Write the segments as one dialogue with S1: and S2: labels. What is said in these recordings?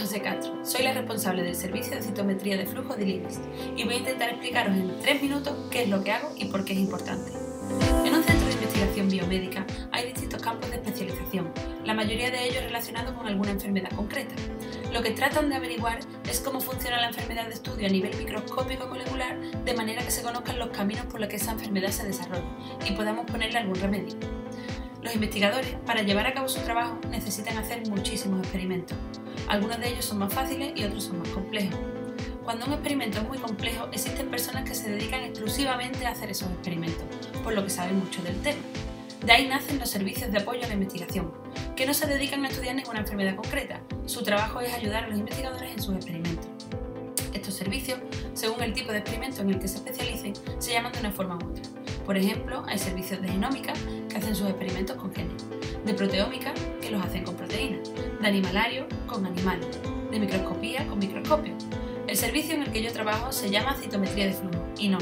S1: José Castro, soy la responsable del servicio de citometría de flujo de ILIBIS y voy a intentar explicaros en tres minutos qué es lo que hago y por qué es importante. En un centro de investigación biomédica hay distintos campos de especialización, la mayoría de ellos relacionados con alguna enfermedad concreta. Lo que tratan de averiguar es cómo funciona la enfermedad de estudio a nivel microscópico molecular de manera que se conozcan los caminos por los que esa enfermedad se desarrolla y podamos ponerle algún remedio. Los investigadores, para llevar a cabo su trabajo, necesitan hacer muchísimos experimentos. Algunos de ellos son más fáciles y otros son más complejos. Cuando un experimento es muy complejo, existen personas que se dedican exclusivamente a hacer esos experimentos, por lo que saben mucho del tema. De ahí nacen los servicios de apoyo a la investigación, que no se dedican a estudiar ninguna enfermedad concreta. Su trabajo es ayudar a los investigadores en sus experimentos. Estos servicios, según el tipo de experimento en el que se especialicen, se llaman de una forma u otra. Por ejemplo, hay servicios de genómica que hacen sus experimentos con genes, de proteómica que los hacen con proteínas, de animalario con animales, de microscopía con microscopio. El servicio en el que yo trabajo se llama citometría de flujo y no,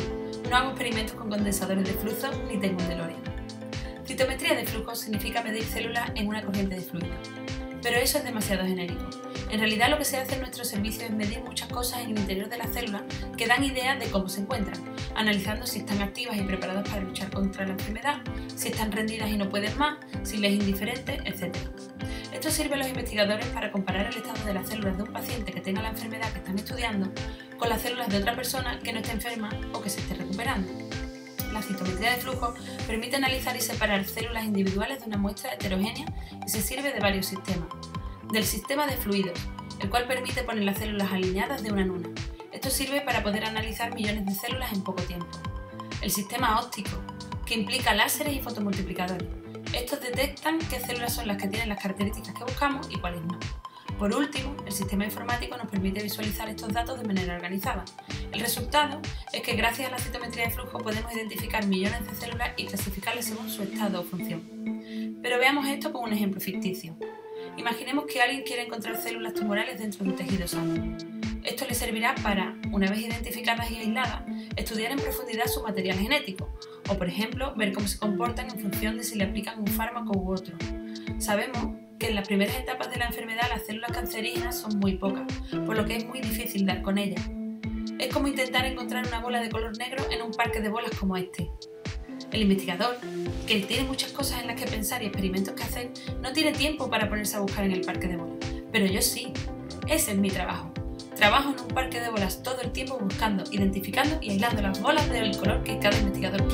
S1: no hago experimentos con condensadores de flujo ni tengo un DeLorean. Citometría de flujo significa medir células en una corriente de fluido, pero eso es demasiado genérico. En realidad lo que se hace en nuestro servicio es medir muchas cosas en el interior de la célula que dan idea de cómo se encuentran, analizando si están activas y preparadas para luchar contra la enfermedad, si están rendidas y no pueden más, si les es indiferente, etc. Esto sirve a los investigadores para comparar el estado de las células de un paciente que tenga la enfermedad que están estudiando con las células de otra persona que no esté enferma o que se esté recuperando. La citometría de flujo permite analizar y separar células individuales de una muestra heterogénea y se sirve de varios sistemas del sistema de fluidos, el cual permite poner las células alineadas de una en una. Esto sirve para poder analizar millones de células en poco tiempo. El sistema óptico, que implica láseres y fotomultiplicadores. Estos detectan qué células son las que tienen las características que buscamos y cuáles no. Por último, el sistema informático nos permite visualizar estos datos de manera organizada. El resultado es que gracias a la citometría de flujo podemos identificar millones de células y clasificarlas según su estado o función. Pero veamos esto con un ejemplo ficticio. Imaginemos que alguien quiere encontrar células tumorales dentro de un tejido sano. Esto le servirá para, una vez identificadas y aisladas, estudiar en profundidad su material genético, o por ejemplo, ver cómo se comportan en función de si le aplican un fármaco u otro. Sabemos que en las primeras etapas de la enfermedad las células cancerígenas son muy pocas, por lo que es muy difícil dar con ellas. Es como intentar encontrar una bola de color negro en un parque de bolas como este. El investigador, que tiene muchas cosas en las que pensar y experimentos que hacer, no tiene tiempo para ponerse a buscar en el parque de bolas. Pero yo sí. Ese es mi trabajo. Trabajo en un parque de bolas todo el tiempo buscando, identificando y aislando las bolas del color que cada investigador